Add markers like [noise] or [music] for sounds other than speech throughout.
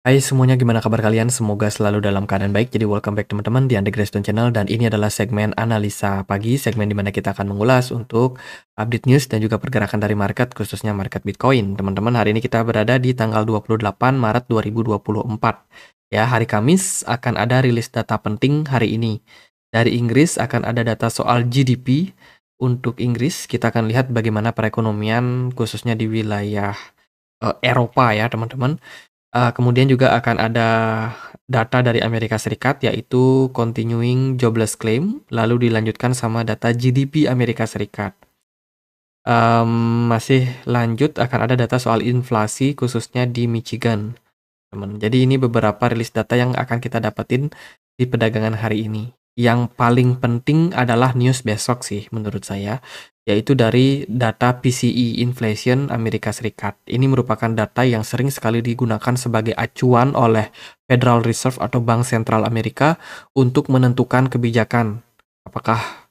Hai semuanya, gimana kabar kalian? Semoga selalu dalam keadaan baik. Jadi welcome back teman-teman di Grayston Channel dan ini adalah segmen analisa pagi, segmen di mana kita akan mengulas untuk update news dan juga pergerakan dari market, khususnya market Bitcoin. Teman-teman, hari ini kita berada di tanggal 28 Maret 2024. Ya, hari Kamis akan ada rilis data penting hari ini. Dari Inggris akan ada data soal GDP. Untuk Inggris, kita akan lihat bagaimana perekonomian khususnya di wilayah uh, Eropa ya, teman-teman Uh, kemudian juga akan ada data dari Amerika Serikat yaitu continuing jobless claim, lalu dilanjutkan sama data GDP Amerika Serikat. Um, masih lanjut akan ada data soal inflasi khususnya di Michigan. Teman. Jadi ini beberapa rilis data yang akan kita dapetin di perdagangan hari ini. Yang paling penting adalah news besok sih menurut saya, yaitu dari data PCE inflation Amerika Serikat. Ini merupakan data yang sering sekali digunakan sebagai acuan oleh Federal Reserve atau Bank Sentral Amerika untuk menentukan kebijakan apakah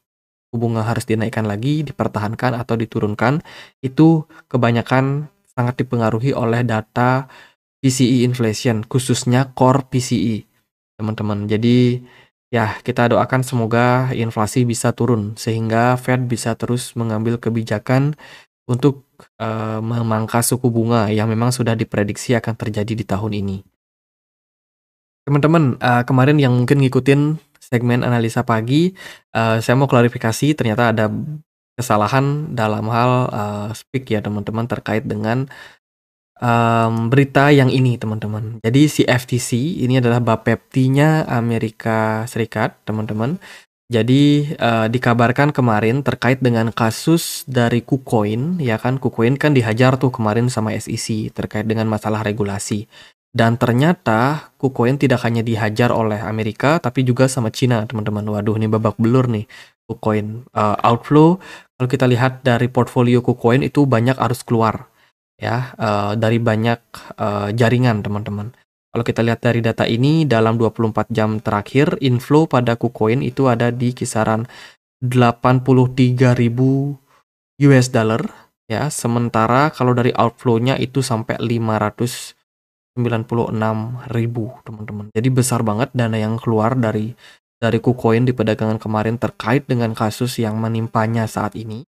hubungan harus dinaikkan lagi, dipertahankan atau diturunkan. Itu kebanyakan sangat dipengaruhi oleh data PCE inflation, khususnya core PCE, teman-teman. Jadi Ya, kita doakan semoga inflasi bisa turun sehingga Fed bisa terus mengambil kebijakan untuk uh, memangkas suku bunga yang memang sudah diprediksi akan terjadi di tahun ini. Teman-teman, uh, kemarin yang mungkin ngikutin segmen analisa pagi, uh, saya mau klarifikasi ternyata ada kesalahan dalam hal uh, speak ya teman-teman terkait dengan um, berita yang ini teman-teman. Jadi si FTC ini adalah Bapepti-nya Amerika Serikat teman-teman. Jadi uh, dikabarkan kemarin terkait dengan kasus dari KuCoin, ya kan KuCoin kan dihajar tuh kemarin sama SEC terkait dengan masalah regulasi. Dan ternyata KuCoin tidak hanya dihajar oleh Amerika tapi juga sama Cina, teman-teman. Waduh, ini babak belur nih KuCoin. Uh, outflow kalau kita lihat dari portfolio KuCoin itu banyak arus keluar ya uh, dari banyak uh, jaringan teman-teman. Kalau kita lihat dari data ini dalam 24 jam terakhir inflow pada KuCoin itu ada di kisaran 83.000 US dollar ya. Sementara kalau dari outflow-nya itu sampai 596.000 teman-teman. Jadi besar banget dana yang keluar dari dari KuCoin di perdagangan kemarin terkait dengan kasus yang menimpanya saat ini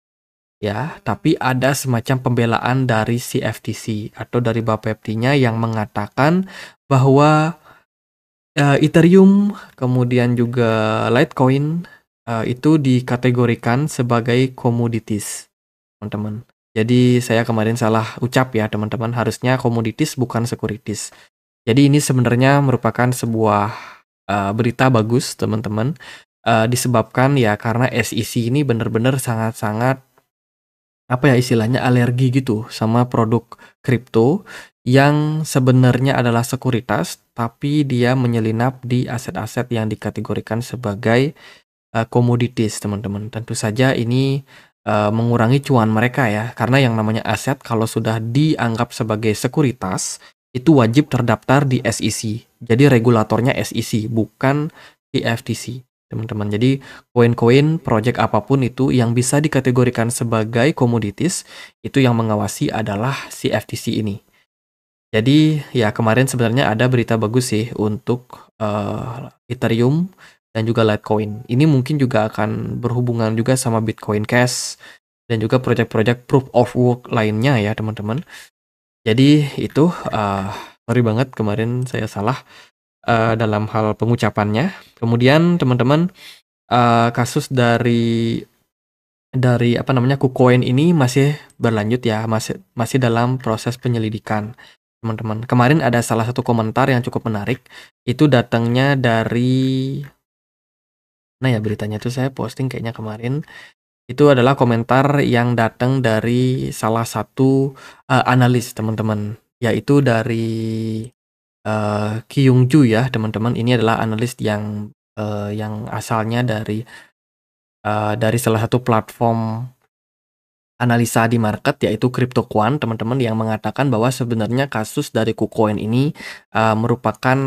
ya, tapi ada semacam pembelaan dari CFTC atau dari Bapepti-nya yang mengatakan bahwa uh, Ethereum kemudian juga Litecoin uh, itu dikategorikan sebagai komoditis, teman-teman. Jadi saya kemarin salah ucap ya teman-teman, harusnya komoditis bukan sekuritis. Jadi ini sebenarnya merupakan sebuah uh, berita bagus teman-teman, uh, disebabkan ya karena SEC ini benar-benar sangat-sangat apa ya istilahnya alergi gitu sama produk kripto yang sebenarnya adalah sekuritas tapi dia menyelinap di aset-aset yang dikategorikan sebagai uh, komoditis teman-teman. Tentu saja ini uh, mengurangi cuan mereka ya karena yang namanya aset kalau sudah dianggap sebagai sekuritas itu wajib terdaftar di SEC. Jadi regulatornya SEC bukan di FTC teman-teman. Jadi koin-koin project apa pun itu yang bisa dikategorikan sebagai komoditis itu yang mengawasi adalah si FTC ini. Jadi ya kemarin sebenarnya ada berita bagus sih untuk uh, Ethereum dan juga Litecoin. Ini mungkin juga akan berhubungan juga sama Bitcoin Cash dan juga project-project proof of work lainnya ya teman-teman. Jadi itu uh, sorry banget kemarin saya salah uh, dalam hal pengucapannya. Kemudian teman-teman uh, kasus dari dari apa namanya KuCoin ini masih berlanjut ya, masih masih dalam proses penyelidikan. Teman-teman, kemarin ada salah satu komentar yang cukup menarik. Itu datangnya dari Nah ya beritanya itu saya posting kayaknya kemarin itu adalah komentar yang datang dari salah satu uh, analis teman-teman yaitu dari uh, Kyung Ju ya teman-teman ini adalah analis yang uh, yang asalnya dari uh, dari salah satu platform analisa di market yaitu CryptoQuant teman-teman yang mengatakan bahwa sebenarnya kasus dari KuCoin ini uh, merupakan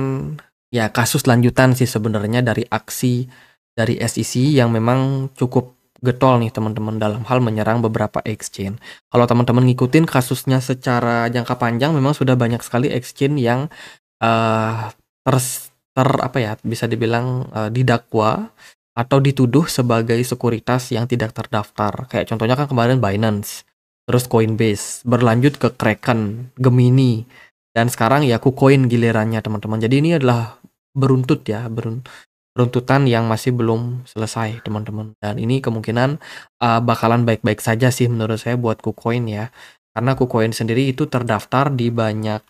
ya kasus lanjutan sih sebenarnya dari aksi dari SEC yang memang cukup getol nih teman-teman dalam hal menyerang beberapa exchange. Kalau teman-teman ngikutin kasusnya secara jangka panjang memang sudah banyak sekali exchange yang uh, ters ter apa ya, bisa dibilang, uh, didakwa atau dituduh sebagai sekuritas yang tidak terdaftar. Kayak contohnya kan kemarin Binance, terus Coinbase, berlanjut ke Kraken, Gemini, dan sekarang ya KuCoin gilirannya teman-teman. Jadi ini adalah beruntut ya, berun runtutan yang masih belum selesai teman-teman. Dan ini kemungkinan uh, bakalan baik-baik saja sih menurut saya buat KuCoin ya. Karena KuCoin sendiri itu terdaftar di banyak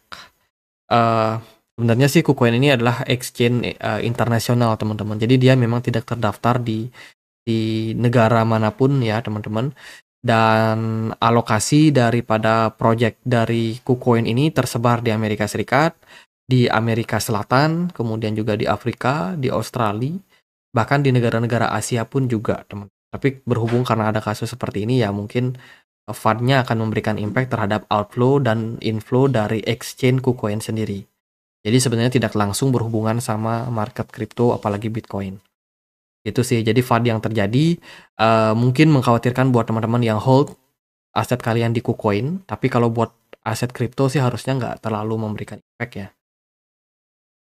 uh, sebenarnya sih KuCoin ini adalah exchange uh, internasional teman-teman. Jadi dia memang tidak terdaftar di di negara mana pun ya teman-teman. Dan alokasi daripada project dari KuCoin ini tersebar di Amerika Serikat, di Amerika Selatan, kemudian juga di Afrika, di Australia, bahkan di negara-negara Asia pun juga, teman. Tapi berhubung karena ada kasus seperti ini ya mungkin fund-nya akan memberikan impact terhadap outflow dan inflow dari exchange KuCoin sendiri. Jadi sebenarnya tidak langsung berhubungan sama market kripto apalagi Bitcoin. Itu sih. Jadi fund yang terjadi uh, mungkin mengkhawatirkan buat teman-teman yang hold aset kalian di KuCoin, tapi kalau buat aset kripto sih harusnya nggak terlalu memberikan impact ya.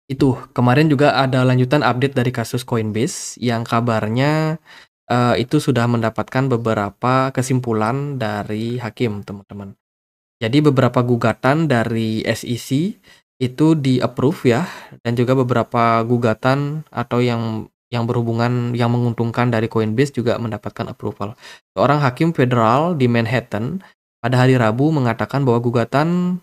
Itu, kemarin juga ada lanjutan update dari kasus Coinbase yang kabarnya, uh, itu sudah mendapatkan beberapa kesimpulan dari hakim, teman-teman. Jadi beberapa gugatan dari SEC itu di-approve ya, dan juga beberapa gugatan atau yang yang berhubungan yang menguntungkan dari Coinbase juga mendapatkan approval. Seorang hakim federal di Manhattan pada hari Rabu mengatakan bahwa gugatan,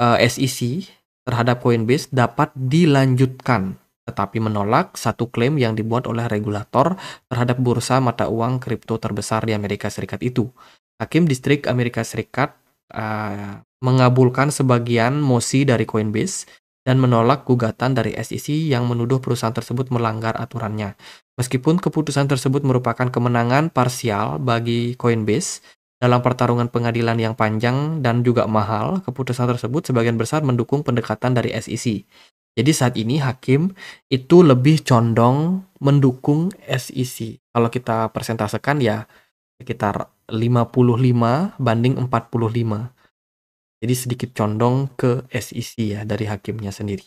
uh, eh, SEC terhadap Coinbase dapat dilanjutkan, tetapi menolak satu klaim yang dibuat oleh regulator terhadap bursa mata uang kripto terbesar di Amerika Serikat itu. Hakim Distrik Amerika Serikat uh, mengabulkan sebagian mosi dari Coinbase dan menolak gugatan dari SEC yang menuduh perusahaan tersebut melanggar aturannya. Meskipun keputusan tersebut merupakan kemenangan parsial bagi Coinbase, dalam pertarungan pengadilan yang panjang dan juga mahal, keputusan tersebut sebagian besar mendukung pendekatan dari SEC. Jadi saat ini hakim itu lebih condong mendukung SEC. Kalau kita persentasekan ya sekitar 55 banding 45. Jadi sedikit condong ke SEC ya dari hakimnya sendiri.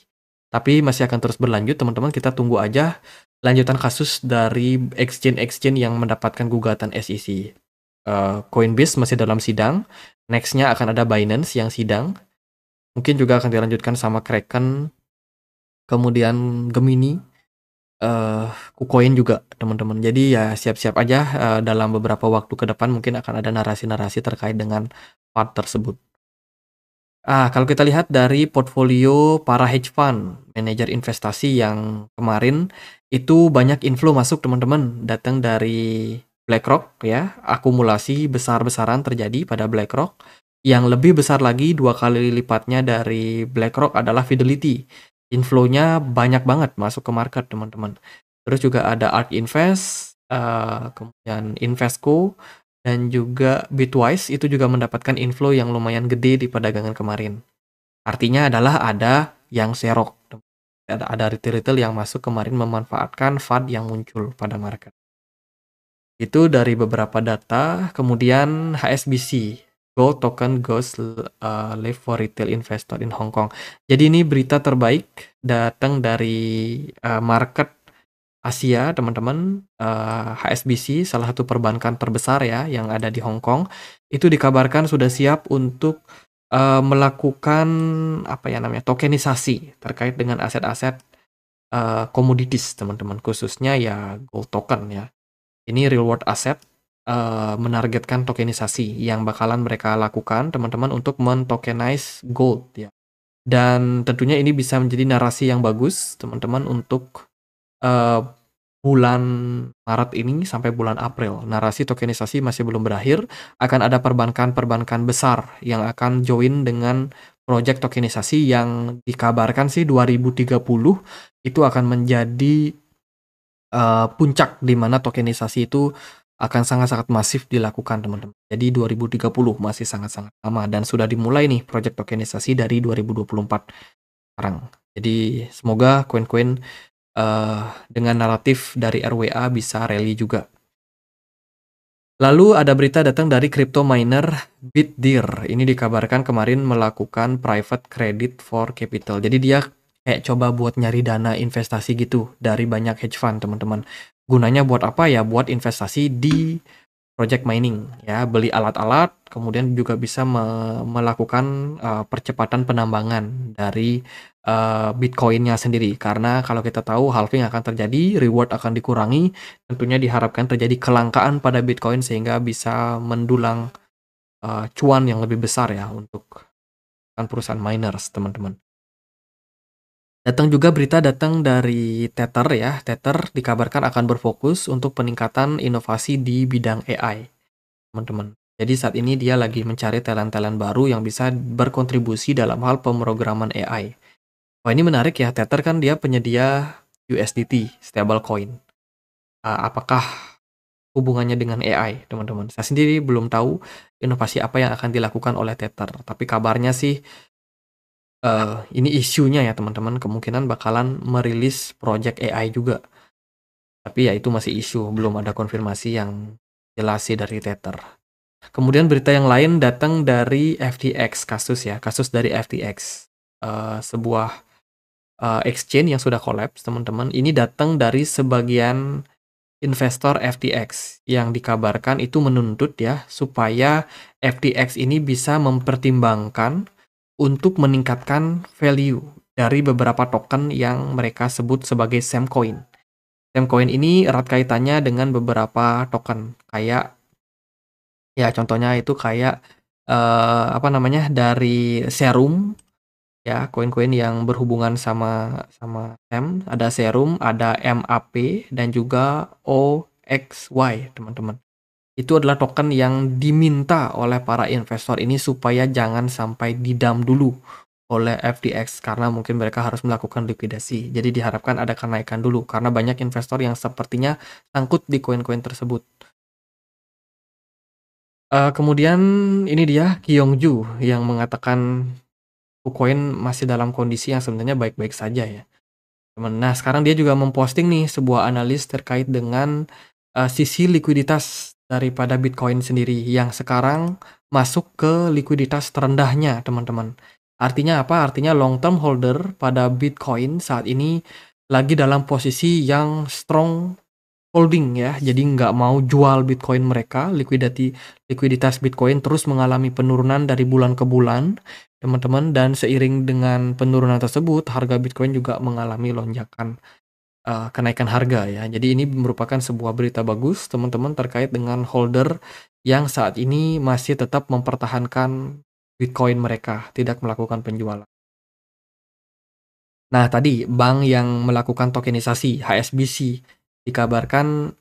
Tapi masih akan terus berlanjut teman-teman, kita tunggu aja lanjutan kasus dari exchange-exchange yang mendapatkan gugatan SEC uh, Coinbase masih dalam sidang. Nextnya akan ada Binance yang sidang. Mungkin juga akan dilanjutkan sama Kraken, kemudian Gemini, uh, KuCoin juga teman-teman. Jadi ya siap-siap aja uh, dalam beberapa waktu ke depan mungkin akan ada narasi-narasi terkait dengan part tersebut. Ah, kalau kita lihat dari portfolio para hedge fund, manajer investasi yang kemarin itu banyak inflow masuk teman-teman, datang dari BlackRock ya, akumulasi besar-besaran terjadi pada BlackRock. Yang lebih besar lagi dua kali lipatnya dari BlackRock adalah Fidelity. Inflow-nya banyak banget masuk ke market teman-teman. Terus juga ada ARK Invest, uh, kemudian Invesco, dan juga Bitwise itu juga mendapatkan inflow yang lumayan gede di perdagangan kemarin. Artinya adalah ada yang serok. Ada, retail-retail yang masuk kemarin memanfaatkan FUD yang muncul pada market. Itu dari beberapa data, kemudian HSBC, Gold Token Goes uh, Live for Retail Investor in Hong Kong. Jadi ini berita terbaik datang dari uh, market Asia, teman-teman. Uh, HSBC, salah satu perbankan terbesar ya yang ada di Hong Kong, itu dikabarkan sudah siap untuk uh, melakukan apa ya namanya tokenisasi terkait dengan aset-aset uh, komoditis, teman-teman. Khususnya ya gold token ya. Ini real world asset uh, menargetkan tokenisasi yang bakalan mereka lakukan teman-teman untuk mentokenize gold ya. Dan tentunya ini bisa menjadi narasi yang bagus teman-teman untuk uh, bulan Maret ini sampai bulan April. Narasi tokenisasi masih belum berakhir, akan ada perbankan-perbankan besar yang akan join dengan proyek tokenisasi yang dikabarkan sih 2030 itu akan menjadi uh, puncak di mana tokenisasi itu akan sangat-sangat masif dilakukan teman-teman. Jadi 2030 masih sangat-sangat lama dan sudah dimulai nih proyek tokenisasi dari 2024 sekarang. Jadi semoga koin-koin uh, dengan naratif dari RWA bisa rally juga. Lalu ada berita datang dari crypto miner Bitdeer. Ini dikabarkan kemarin melakukan private credit for capital. Jadi dia kayak coba buat nyari dana investasi gitu dari banyak hedge fund, teman-teman. Gunanya buat apa ya? Buat investasi di project mining ya, beli alat-alat, kemudian juga bisa me melakukan uh, percepatan penambangan dari uh, Bitcoin-nya sendiri. Karena kalau kita tahu halving akan terjadi, reward akan dikurangi, tentunya diharapkan terjadi kelangkaan pada Bitcoin sehingga bisa mendulang uh, cuan yang lebih besar ya untuk perusahaan miners, teman-teman. Datang juga berita datang dari Tether ya. Tether dikabarkan akan berfokus untuk peningkatan inovasi di bidang AI, teman-teman. Jadi saat ini dia lagi mencari talent-talent baru yang bisa berkontribusi dalam hal pemrograman AI. Wah ini menarik ya, Tether kan dia penyedia USDT, stablecoin. Uh, apakah hubungannya dengan AI, teman-teman? Saya sendiri belum tahu inovasi apa yang akan dilakukan oleh Tether. Tapi kabarnya sih uh, ini isunya ya teman-teman, kemungkinan bakalan merilis project AI juga. Tapi ya itu masih isu, belum ada konfirmasi yang jelas sih dari Tether. Kemudian berita yang lain datang dari FTX kasus ya, kasus dari FTX. Uh, eh, sebuah uh, exchange yang sudah collapse, teman-teman. Ini datang dari sebagian investor FTX yang dikabarkan itu menuntut ya supaya FTX ini bisa mempertimbangkan untuk meningkatkan value dari beberapa token yang mereka sebut sebagai Samcoin. Samcoin ini erat kaitannya dengan beberapa token kayak ya contohnya itu kayak uh, apa namanya dari Serum ya koin-koin yang berhubungan sama sama M ada serum ada MAP dan juga OXY teman-teman itu adalah token yang diminta oleh para investor ini supaya jangan sampai didam dulu oleh FTX karena mungkin mereka harus melakukan likuidasi. Jadi diharapkan ada kenaikan dulu karena banyak investor yang sepertinya sangkut di koin-koin tersebut. Uh, kemudian ini dia Kyongju yang mengatakan KuCoin masih dalam kondisi yang sebenarnya baik-baik saja ya. Nah, sekarang dia juga memposting nih sebuah analis terkait dengan uh, sisi likuiditas daripada Bitcoin sendiri yang sekarang masuk ke likuiditas terendahnya, teman-teman. Artinya apa? Artinya long term holder pada Bitcoin saat ini lagi dalam posisi yang strong holding ya. Jadi nggak mau jual Bitcoin mereka, likuidati likuiditas Bitcoin terus mengalami penurunan dari bulan ke bulan teman-teman dan seiring dengan penurunan tersebut harga Bitcoin juga mengalami lonjakan uh, kenaikan harga ya. Jadi ini merupakan sebuah berita bagus teman-teman terkait dengan holder yang saat ini masih tetap mempertahankan Bitcoin mereka, tidak melakukan penjualan. Nah, tadi bank yang melakukan tokenisasi HSBC dikabarkan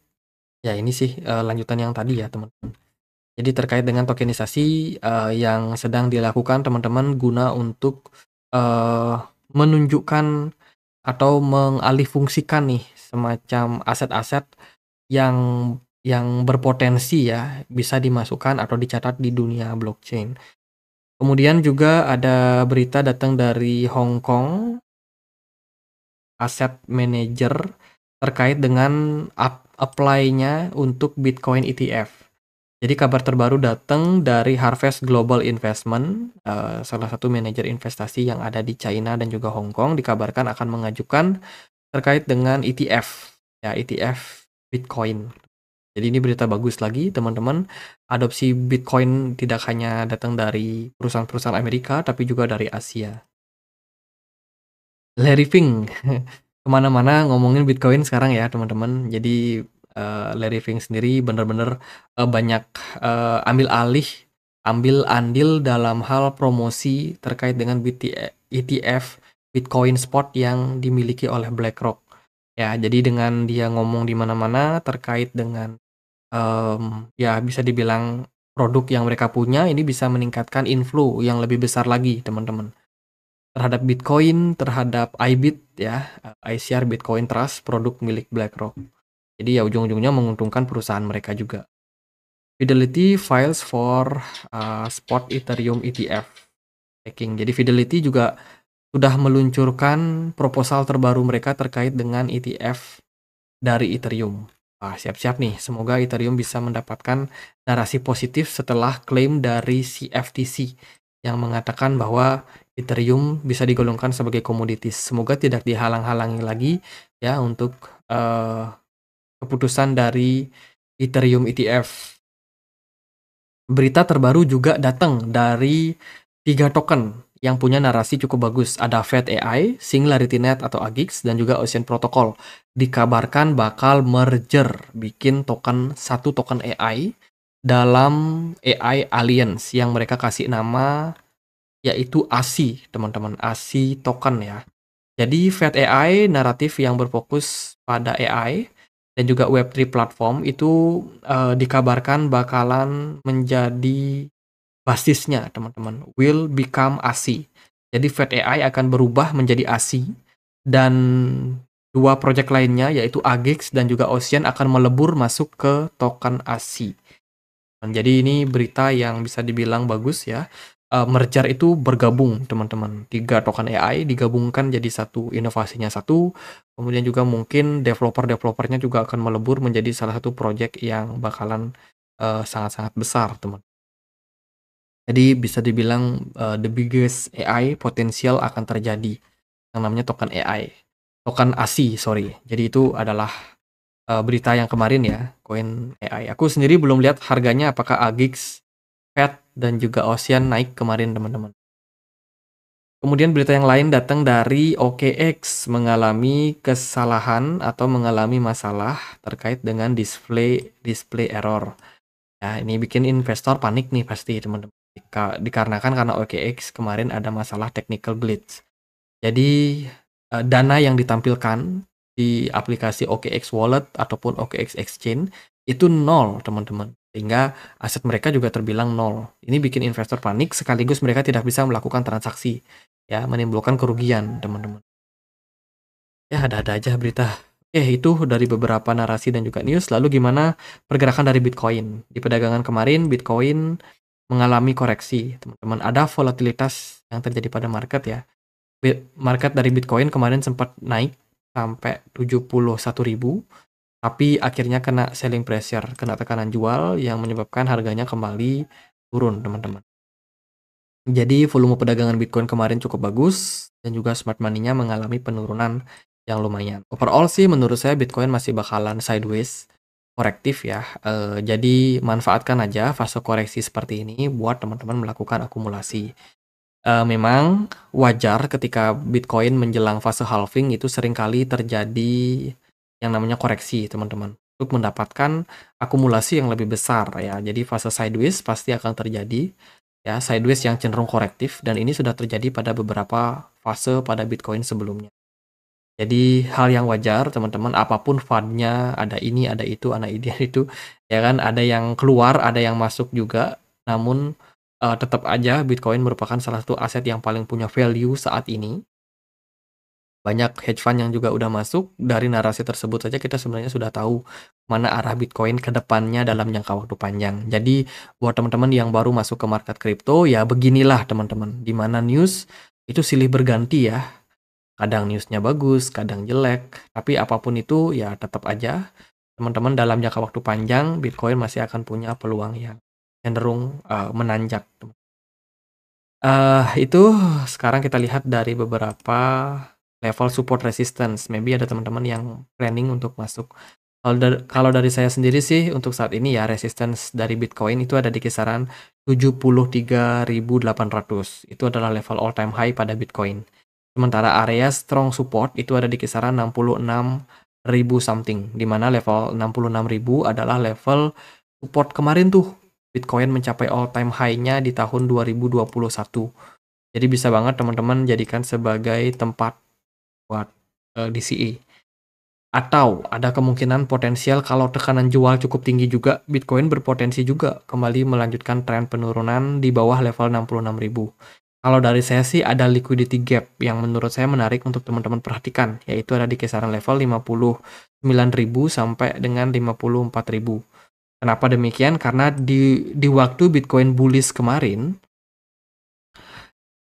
ya ini sih uh, lanjutan yang tadi ya, teman-teman. Jadi terkait dengan tokenisasi uh, yang sedang dilakukan teman-teman guna untuk uh, menunjukkan atau mengalihfungsikan nih semacam aset-aset yang yang berpotensi ya bisa dimasukkan atau dicatat di dunia blockchain. Kemudian juga ada berita datang dari Hong Kong Asset Manager terkait dengan apply-nya untuk Bitcoin ETF. Jadi kabar terbaru datang dari Harvest Global Investment, uh, salah satu manajer investasi yang ada di China dan juga Hong Kong dikabarkan akan mengajukan terkait dengan ETF, ya ETF Bitcoin. Jadi ini berita bagus lagi teman-teman. Adopsi Bitcoin tidak hanya datang dari perusahaan-perusahaan Amerika, tapi juga dari Asia. Larry Fink [laughs] ke mana-mana ngomongin Bitcoin sekarang ya teman-teman. Jadi uh, Larry Fink sendiri benar-benar uh, banyak uh, ambil alih, ambil andil dalam hal promosi terkait dengan ETF Bitcoin Spot yang dimiliki oleh BlackRock. Ya, jadi dengan dia ngomong di mana-mana terkait dengan um, ya bisa dibilang produk yang mereka punya ini bisa meningkatkan inflow yang lebih besar lagi, teman-teman. Terhadap Bitcoin, terhadap IBIT ya, ICR Bitcoin Trust, produk milik BlackRock. Jadi ya ujung-ujungnya menguntungkan perusahaan mereka juga. Fidelity files for uh, spot Ethereum ETF Taking. Jadi Fidelity juga sudah meluncurkan proposal terbaru mereka terkait dengan ETF dari Ethereum. Ah, siap-siap nih, semoga Ethereum bisa mendapatkan narasi positif setelah klaim dari CFTC yang mengatakan bahwa Ethereum bisa digolongkan sebagai komoditis. Semoga tidak dihalang-halangi lagi ya untuk uh, keputusan dari Ethereum ETF. Berita terbaru juga datang dari tiga token yang punya narasi cukup bagus. Ada Fed AI, SingularityNet atau AGIX, dan juga Ocean Protocol. Dikabarkan bakal merger, bikin token satu token AI dalam AI Alliance yang mereka kasih nama yaitu ASI, teman-teman. ASI token ya. Jadi Fed AI naratif yang berfokus pada AI dan juga Web3 platform itu uh, dikabarkan bakalan menjadi basisnya teman-teman will become ASI. Jadi Fed AI akan berubah menjadi ASI dan dua proyek lainnya yaitu AGIX dan juga Ocean akan melebur masuk ke token ASI. Jadi ini berita yang bisa dibilang bagus ya. Uh, merger itu bergabung teman-teman. Tiga token AI digabungkan jadi satu inovasinya satu. Kemudian juga mungkin developer-developernya juga akan melebur menjadi salah satu project yang bakalan eh, sangat-sangat uh, besar teman. Jadi bisa dibilang uh, the biggest AI potensial akan terjadi yang namanya token AI. Token ASI, sorry. Jadi itu adalah berita yang kemarin ya, koin AI. Aku sendiri belum lihat harganya apakah AGIX Fed dan juga Ocean naik kemarin teman-teman. Kemudian berita yang lain datang dari OKX mengalami kesalahan atau mengalami masalah terkait dengan display display error. Ya, ini bikin investor panik nih pasti teman-teman. Dikarenakan karena OKX kemarin ada masalah technical glitch. Jadi eh, dana yang ditampilkan di aplikasi OKX Wallet ataupun OKX Exchange itu nol teman-teman sehingga aset mereka juga terbilang nol. Ini bikin investor panik sekaligus mereka tidak bisa melakukan transaksi, ya menimbulkan kerugian teman-teman. Ya ada-ada aja berita. Oke itu dari beberapa narasi dan juga news. Lalu gimana pergerakan dari Bitcoin? Di perdagangan kemarin Bitcoin mengalami koreksi, teman-teman. Ada volatilitas yang terjadi pada market ya. Market dari Bitcoin kemarin sempat naik sampai 71.000 tapi akhirnya kena selling pressure, kena tekanan jual yang menyebabkan harganya kembali turun, teman-teman. Jadi volume perdagangan Bitcoin kemarin cukup bagus dan juga smart money-nya mengalami penurunan yang lumayan. Overall sih menurut saya Bitcoin masih bakalan sideways korektif ya. E, jadi manfaatkan aja fase koreksi seperti ini buat teman-teman melakukan akumulasi. E, memang wajar ketika Bitcoin menjelang fase halving itu sering kali terjadi yang namanya koreksi teman-teman untuk mendapatkan akumulasi yang lebih besar ya. Jadi fase sideways pasti akan terjadi ya sideways yang cenderung korektif dan ini sudah terjadi pada beberapa fase pada Bitcoin sebelumnya. Jadi hal yang wajar teman-teman apa pun fundnya ada ini ada itu ada ini itu ya kan ada yang keluar ada yang masuk juga namun uh, tetap aja Bitcoin merupakan salah satu aset yang paling punya value saat ini banyak hedge fund yang juga udah masuk, dari narasi tersebut saja kita sebenarnya sudah tahu mana arah Bitcoin ke depannya dalam jangka waktu panjang. Jadi buat teman-teman yang baru masuk ke market kripto ya beginilah teman-teman, di mana news itu silih berganti ya. Kadang newsnya bagus, kadang jelek, tapi apa pun itu ya tetap aja teman-teman dalam jangka waktu panjang Bitcoin masih akan punya peluang yang cenderung uh, menanjak. Uh, itu sekarang kita lihat dari beberapa level support resistance. Maybe ada teman-teman yang planning untuk masuk. Kalau dari, kalau dari saya sendiri sih untuk saat ini ya resistance dari Bitcoin itu ada di kisaran 73.800. Itu adalah level all time high pada Bitcoin. Sementara area strong support itu ada di kisaran 66.000 something di mana level 66.000 adalah level support kemarin tuh Bitcoin mencapai all time high-nya di tahun 2021. Jadi bisa banget teman-teman jadikan sebagai tempat buat uh, eh, DCE. Atau ada kemungkinan potensial kalau tekanan jual cukup tinggi juga, Bitcoin berpotensi juga kembali melanjutkan tren penurunan di bawah level 66.000. Kalau dari saya sih ada liquidity gap yang menurut saya menarik untuk teman-teman perhatikan, yaitu ada di kisaran level 59.000 sampai dengan 54.000. Kenapa demikian? Karena di di waktu Bitcoin bullish kemarin,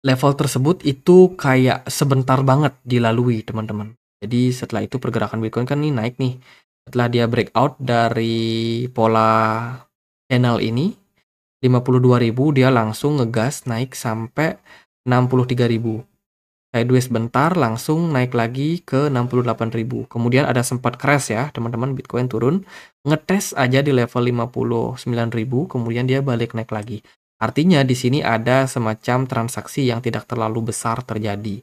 level tersebut itu kayak sebentar banget dilalui teman-teman. Jadi setelah itu pergerakan Bitcoin kan nih naik nih. Setelah dia breakout dari pola channel ini, 52.000 dia langsung ngegas naik sampai 63.000. Sideways bentar langsung naik lagi ke 68.000. Kemudian ada sempat crash ya, teman-teman Bitcoin turun, ngetes aja di level 59.000, kemudian dia balik naik lagi. Artinya di sini ada semacam transaksi yang tidak terlalu besar terjadi.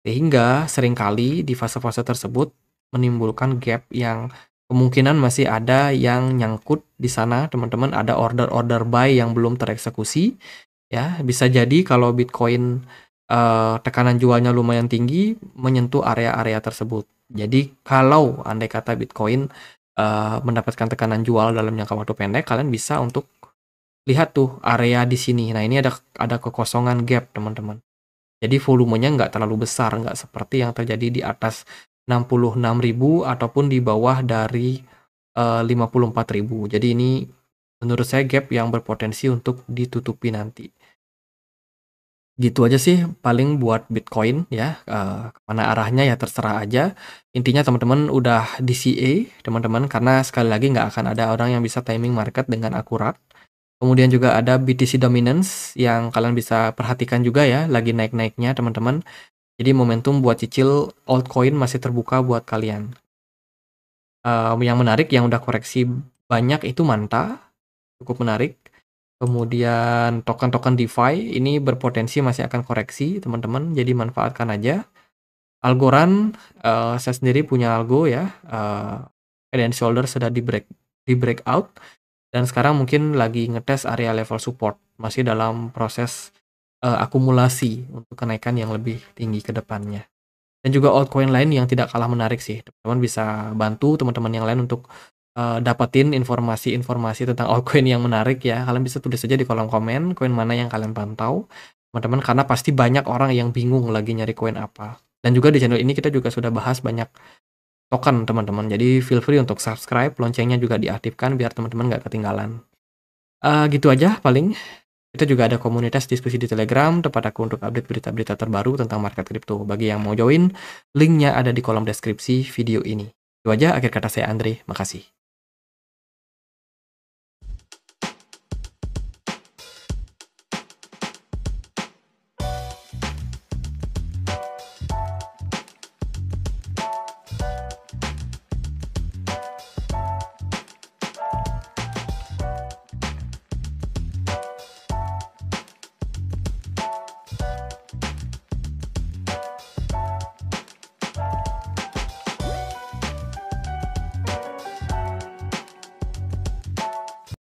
Sehingga sering kali di fase-fase tersebut menimbulkan gap yang kemungkinan masih ada yang nyangkut di sana, teman-teman ada order-order buy yang belum tereksekusi. Ya, bisa jadi kalau Bitcoin uh, tekanan jualnya lumayan tinggi menyentuh area-area tersebut. Jadi kalau andai kata Bitcoin uh, mendapatkan tekanan jual dalam jangka waktu pendek, kalian bisa untuk lihat tuh area di sini. Nah ini ada ada kekosongan gap teman-teman. Jadi volumenya nggak terlalu besar, nggak seperti yang terjadi di atas 66.000 ataupun di bawah dari uh, 54.000. Jadi ini menurut saya gap yang berpotensi untuk ditutupi nanti. Gitu aja sih paling buat Bitcoin ya, uh, ke mana arahnya ya terserah aja. Intinya teman-teman udah DCA teman-teman, karena sekali lagi nggak akan ada orang yang bisa timing market dengan akurat. Kemudian juga ada BTC Dominance yang kalian bisa perhatikan juga ya, lagi naik-naiknya teman-teman. Jadi momentum buat cicil altcoin masih terbuka buat kalian. Uh, yang menarik yang udah koreksi banyak itu Manta, cukup menarik. Kemudian token-token DeFi ini berpotensi masih akan koreksi teman-teman, jadi manfaatkan aja. Algorand, uh, saya sendiri punya algo ya, uh, and shoulder sudah di break di breakout dan sekarang mungkin lagi ngetes area level support, masih dalam proses uh, akumulasi untuk kenaikan yang lebih tinggi ke depannya. Dan juga altcoin lain yang tidak kalah menarik sih, teman-teman bisa bantu teman-teman yang lain untuk uh, dapetin informasi-informasi tentang altcoin yang menarik ya, kalian bisa tulis saja di kolom komen koin mana yang kalian pantau, teman-teman, karena pasti banyak orang yang bingung lagi nyari koin apa. Dan juga di channel ini kita juga sudah bahas banyak token teman-teman, jadi feel free untuk subscribe, loncengnya juga diaktifkan biar teman-teman nggak ketinggalan. Uh, gitu aja paling. Kita juga ada komunitas diskusi di Telegram, tempat aku untuk update berita-berita terbaru tentang market crypto. Bagi yang mau join, linknya ada di kolom deskripsi video ini. Itu aja akhir kata saya Andre, makasih.